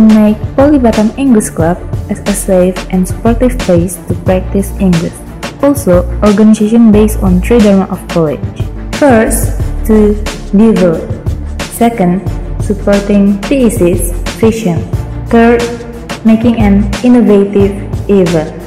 to make Polibatam English Club as a safe and supportive place to practice English. Also, organization based on three dharma of college. First, to develop. Second, supporting thesis, vision. Third, making an innovative event.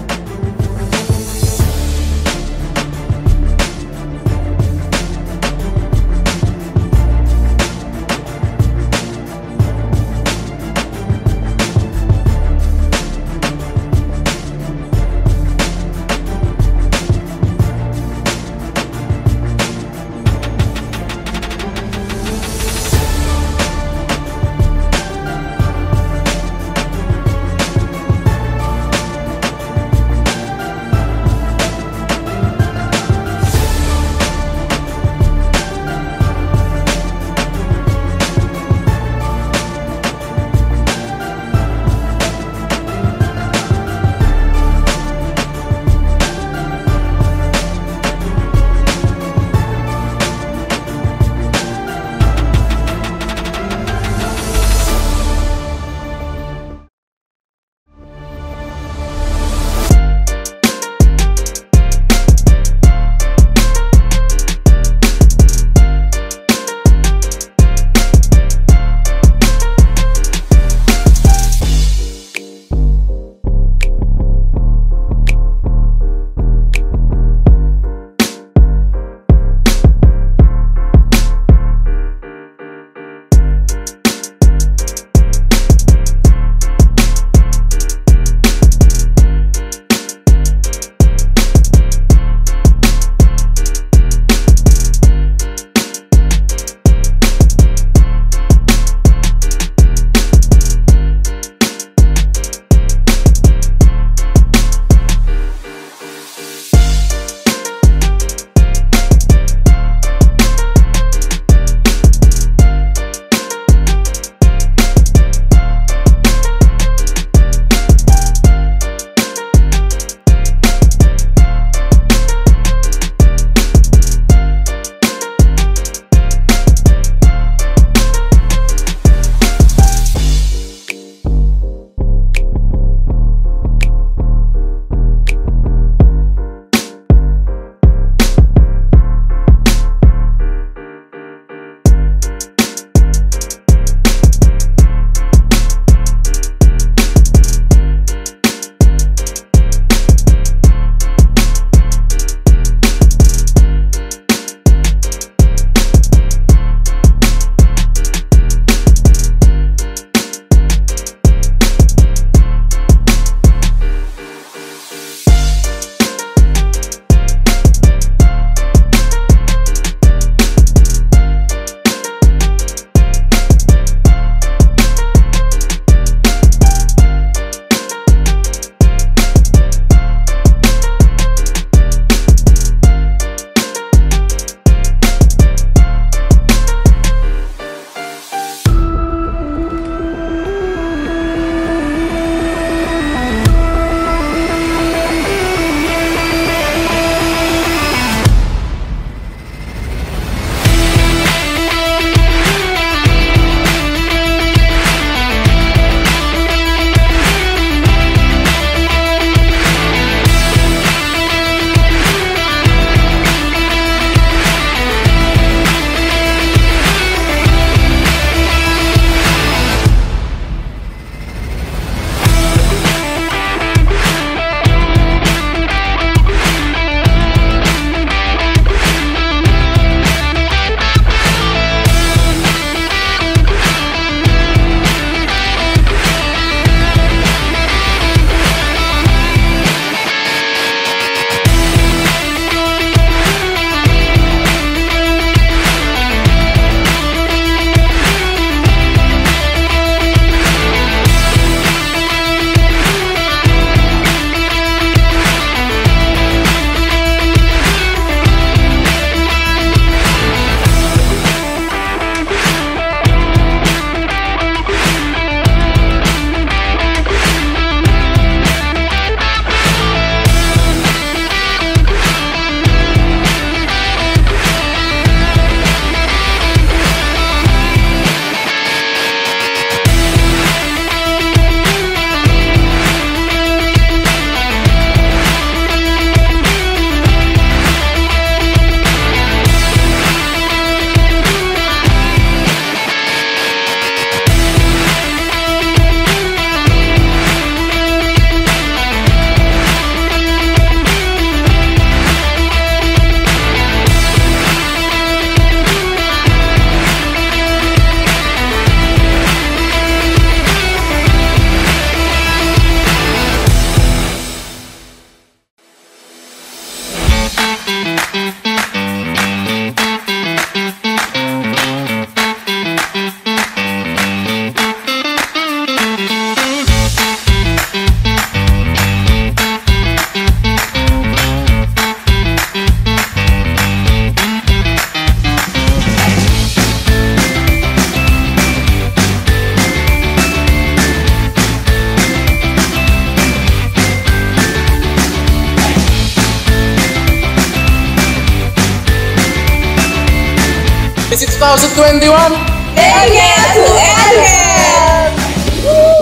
2021. Thank you to Elhead!